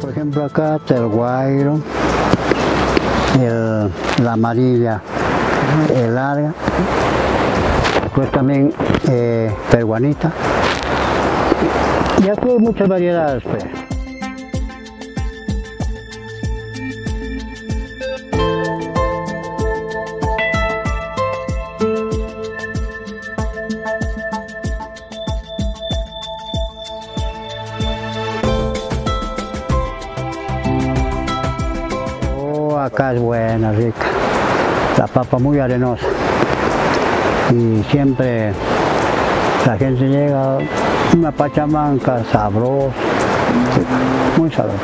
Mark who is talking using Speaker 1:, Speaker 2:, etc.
Speaker 1: Por ejemplo acá el guairo, el, la amarilla, el larga, pues también eh, peruanita. Y aquí hay muchas variedades. Pues. Acá es buena, rica. La papa muy arenosa. Y siempre la gente llega, una pachamanca sabrosa, muy sabrosa.